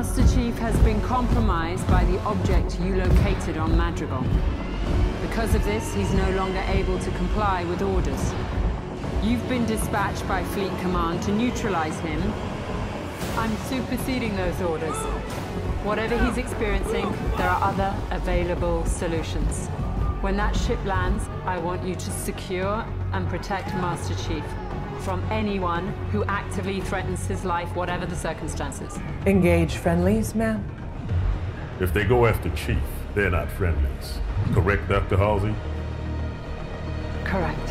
Master Chief has been compromised by the object you located on Madrigal. Because of this, he's no longer able to comply with orders. You've been dispatched by Fleet Command to neutralize him. I'm superseding those orders. Whatever he's experiencing, there are other available solutions. When that ship lands, I want you to secure and protect Master Chief from anyone who actively threatens his life, whatever the circumstances. Engage friendlies, ma'am? If they go after Chief, they're not friendlies. Correct, Dr. Halsey? Correct.